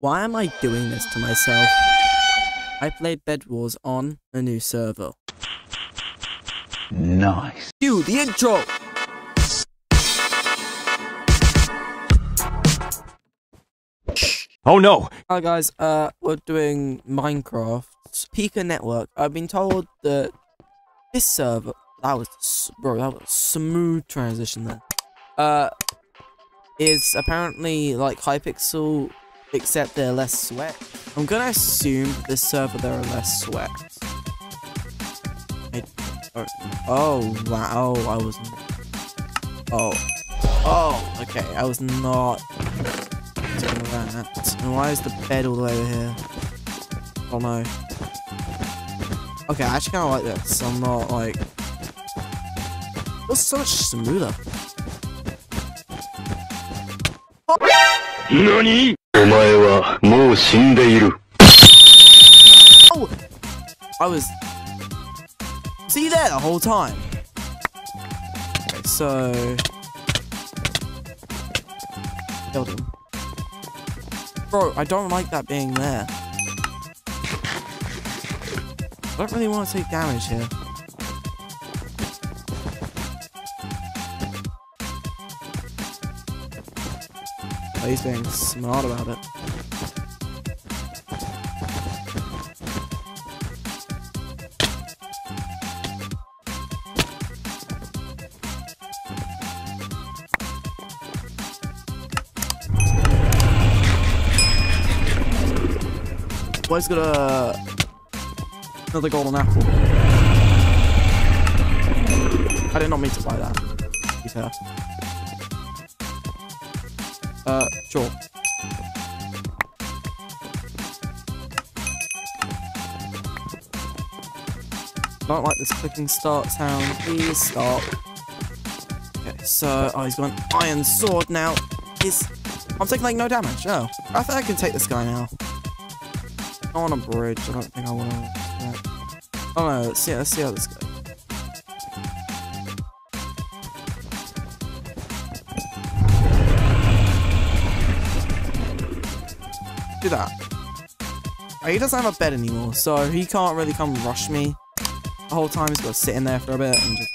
Why am I doing this to myself? I played Bed Wars on a new server. Nice. Cue the intro! Oh no! Hi guys, uh, we're doing Minecraft Pika Network. I've been told that this server, that was, bro, that was a smooth transition there. Uh, is apparently like Hypixel, except they're less sweat. I'm gonna assume this server there are less sweat. I don't, oh, oh wow, oh, I was, oh, oh, okay, I was not doing that. And why is the bed all the way over here? Oh no. Okay, I actually kind of like this. I'm not like. It's so much smoother. 何お前はもう死んでいる。 Oh! I was. See there the whole time. Okay, so. Killed him. Bro, I don't like that being there. I don't really want to take damage here. Oh, he's being smart about it. Boy's got a another golden apple. I did not mean to buy that. To. Uh, sure. Don't like this clicking start sound. Please stop. Okay, so oh, he's got an iron sword now. He's I'm taking like no damage. Oh, I think I can take this guy now. I On a bridge. I don't think I want to. Yeah. Oh no. Let's see. Let's see how this goes. Do that. Oh, he doesn't have a bed anymore, so he can't really come rush me. The whole time he's got to sit in there for a bit and just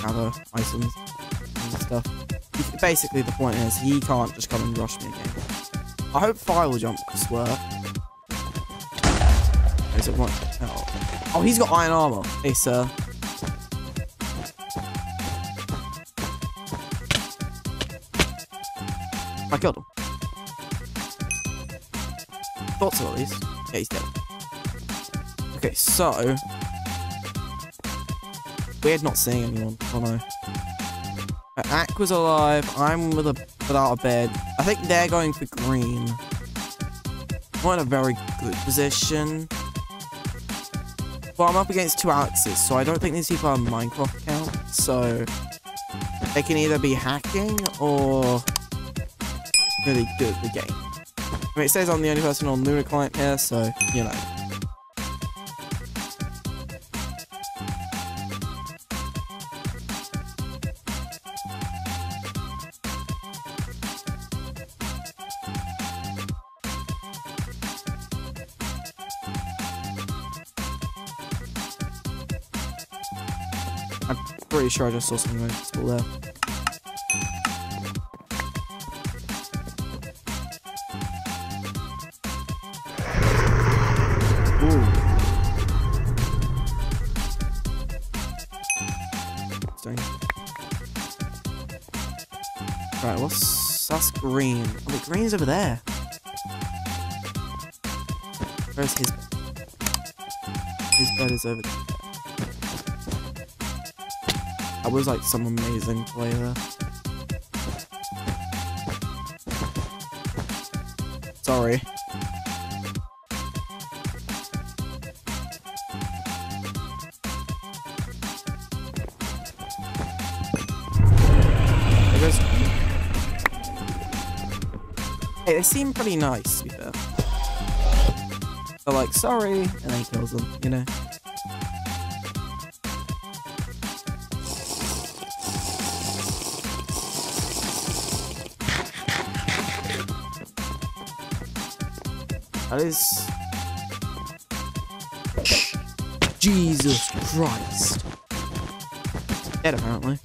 gather items and stuff. Basically, the point is he can't just come and rush me again. I hope fireball jump work. Is it what? Oh. oh, he's got iron armor. Hey, sir. I killed him. Thought so, at. Yeah, he's dead. Okay, so... Weird not seeing anyone. Oh no. Uh, Aqua's alive. I'm with a without a bed. I think they're going for green. Not in a very good position. Well, I'm up against two Alexes, so I don't think these people are Minecraft accounts. So they can either be hacking or really good at the game. I mean, it says I'm the only person on Lunar client here, so you know. I'm pretty sure I just saw something noticeable there. Right, what's that's green? Oh, the green's over there. Where's his his bed is over there. I was like some amazing play there. Sorry. Hey, they seem pretty nice, to be fair. They're like, sorry, and then he kills them, you know? That is... Jesus Christ. Dead, apparently.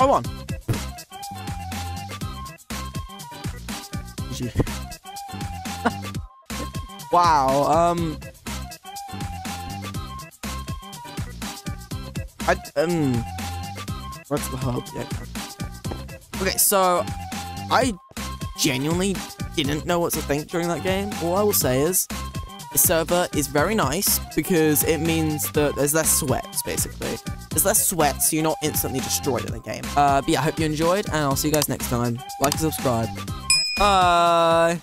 I won. Wow, um... I, um... What's the hub? Yeah. Okay, so... I genuinely didn't know what to think during that game. All I will say is, server is very nice because it means that there's less sweats, basically. There's less sweat, so you're not instantly destroyed in the game. Uh, but yeah, I hope you enjoyed, and I'll see you guys next time. Like and subscribe. Bye!